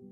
you